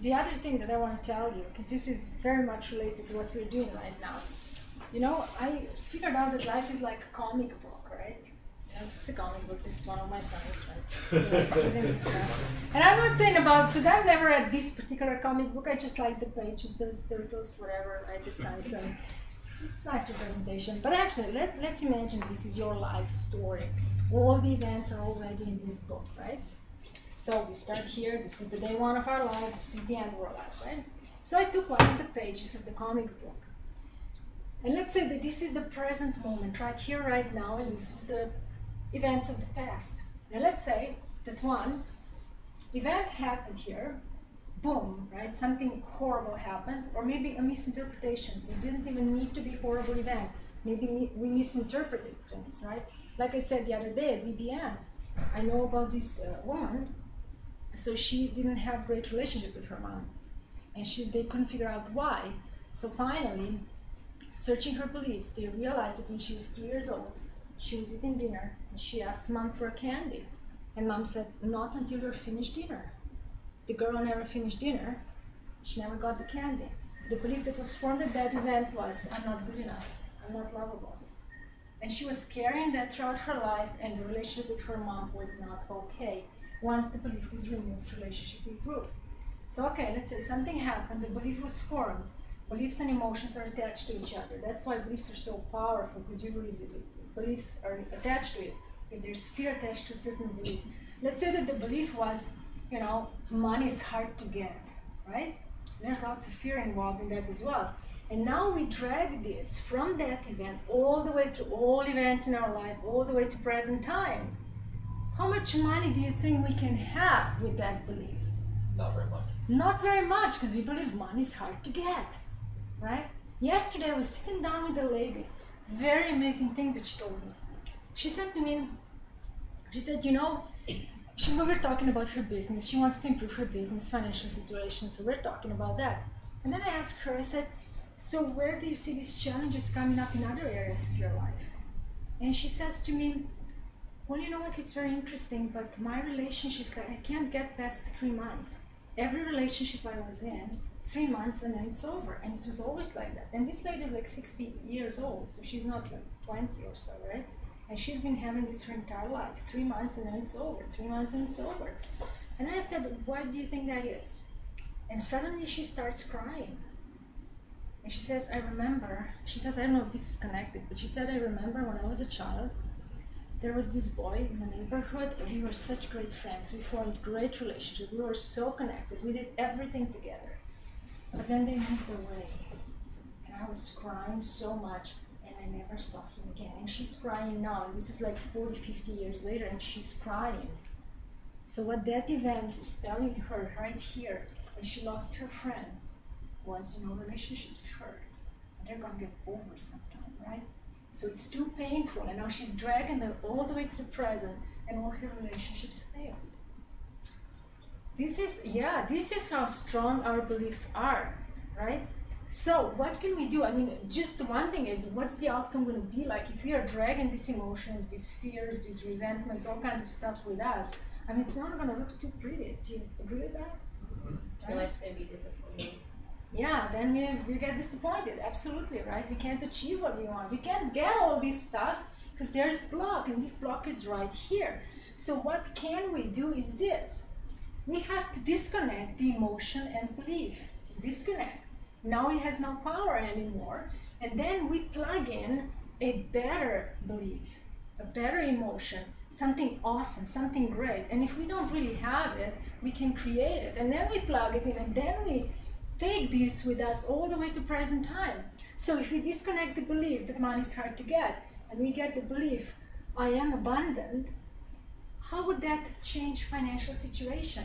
the other thing that I want to tell you, because this is very much related to what we're doing right now. You know, I figured out that life is like a comic book, right? You know, it's a comic book. This is one of my sons, right? You know. And I'm not saying about because I've never read this particular comic book. I just like the pages, those turtles, whatever. Right? It's nice and it's nice representation. But actually, let's let's imagine this is your life story. All the events are already in this book, right? So we start here, this is the day one of our life, this is the end of our life, right? So I took one of the pages of the comic book. And let's say that this is the present moment, right here, right now, and this is the events of the past. Now let's say that one event happened here, boom, right? Something horrible happened, or maybe a misinterpretation. It didn't even need to be horrible event. Maybe we misinterpreted things, right? Like I said the other day at VBM, I know about this uh, woman so she didn't have great relationship with her mom, and she they couldn't figure out why. So finally, searching her beliefs, they realized that when she was three years old, she was eating dinner and she asked mom for a candy, and mom said, "Not until you're finished dinner." The girl never finished dinner. She never got the candy. The belief that was formed at that event was, "I'm not good enough. I'm not lovable." And she was carrying that throughout her life, and the relationship with her mom was not okay once the belief was removed, relationship improved. So, okay, let's say something happened, the belief was formed. Beliefs and emotions are attached to each other. That's why beliefs are so powerful, because usually beliefs are attached to it. If there's fear attached to a certain belief. Let's say that the belief was, you know, money is hard to get, right? So there's lots of fear involved in that as well. And now we drag this from that event all the way through all events in our life, all the way to present time. How much money do you think we can have with that belief? Not very much. Not very much, because we believe money is hard to get, right? Yesterday I was sitting down with a lady. Very amazing thing that she told me. She said to me, she said, you know, she, we were talking about her business. She wants to improve her business, financial situation. So we're talking about that. And then I asked her, I said, so where do you see these challenges coming up in other areas of your life? And she says to me, well, you know what? It's very interesting, but my relationships, like, I can't get past three months. Every relationship I was in, three months and then it's over. And it was always like that. And this lady is like 60 years old, so she's not like 20 or so, right? And she's been having this her entire life. Three months and then it's over. Three months and it's over. And I said, What do you think that is? And suddenly she starts crying. And she says, I remember, she says, I don't know if this is connected, but she said, I remember when I was a child, there was this boy in the neighborhood and we were such great friends. We formed great relationship. We were so connected. We did everything together. But then they moved away. And i was crying so much and i never saw him again. And she's crying now. And this is like 40 50 years later and she's crying. So what that event was telling her right here when she lost her friend was you know relationships hurt. And they're gonna get over sometime right so it's too painful, and now she's dragging them all the way to the present, and all her relationships failed. This is, yeah, this is how strong our beliefs are, right? So, what can we do? I mean, just one thing is, what's the outcome going to be like if we are dragging these emotions, these fears, these resentments, all kinds of stuff with us? I mean, it's not going to look too pretty. Do you agree with that? Mm-hmm. Right? It's going to be disappointing yeah, then we, we get disappointed. Absolutely, right? We can't achieve what we want. We can't get all this stuff because there's block, and this block is right here. So what can we do is this. We have to disconnect the emotion and belief. Disconnect. Now it has no power anymore. And then we plug in a better belief, a better emotion, something awesome, something great. And if we don't really have it, we can create it. And then we plug it in, and then we take this with us all the way to present time. So if we disconnect the belief that money is hard to get, and we get the belief, I am abundant, how would that change financial situation?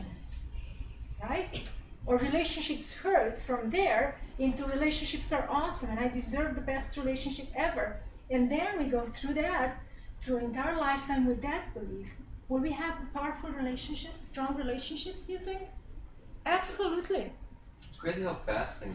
Right? Or relationships hurt from there into relationships are awesome and I deserve the best relationship ever. And then we go through that, through entire lifetime with that belief. Will we have powerful relationships, strong relationships, do you think? Absolutely crazy how fast things